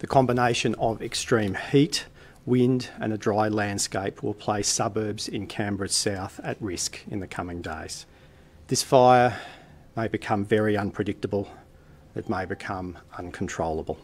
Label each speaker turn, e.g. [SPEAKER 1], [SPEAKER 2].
[SPEAKER 1] The combination of extreme heat, wind, and a dry landscape will place suburbs in Canberra's south at risk in the coming days. This fire may become very unpredictable, it may become uncontrollable.